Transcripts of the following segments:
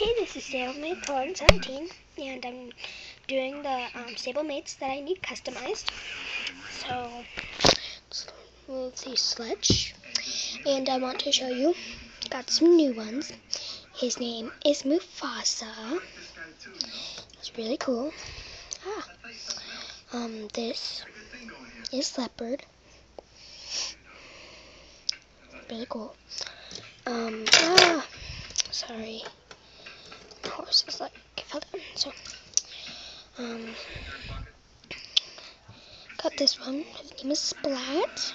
Hey, this is Stablemate 17, and I'm doing the um, stablemates that I need customized. So, let's move the sledge, and I want to show you, got some new ones. His name is Mufasa. It's really cool. Ah. Um, this is Leopard. Really cool. Um, ah, sorry horse is like. So, um, got this one. His name is Splat.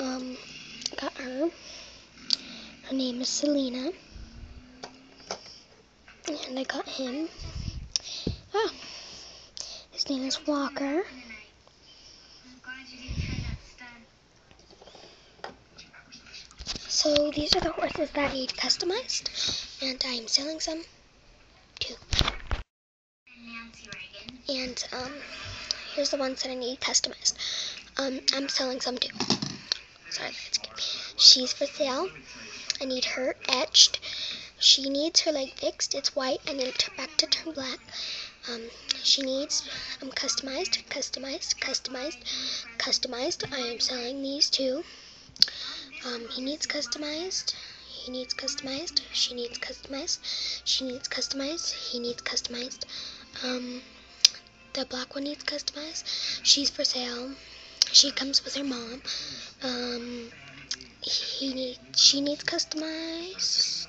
Um, got her. Her name is Selena. And I got him. Ah, his name is Walker. So these are the horses that need customized, and I'm selling some too. And um, here's the ones that I need customized. Um, I'm selling some too. Sorry, she's for sale. I need her etched. She needs her leg fixed. It's white. I need it back to turn black. Um, she needs um, customized, customized, customized, customized. I am selling these too. Um, he needs customized. He needs customized. She needs customized. She needs customized. He needs customized. Um, the black one needs customized. She's for sale. She comes with her mom. Um, he need, she needs customized.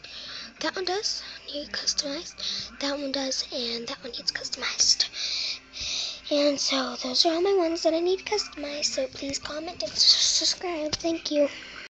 That one does need customized. That one does, and that one needs customized. And so those are all my ones that I need customized. So please comment and subscribe. Thank you.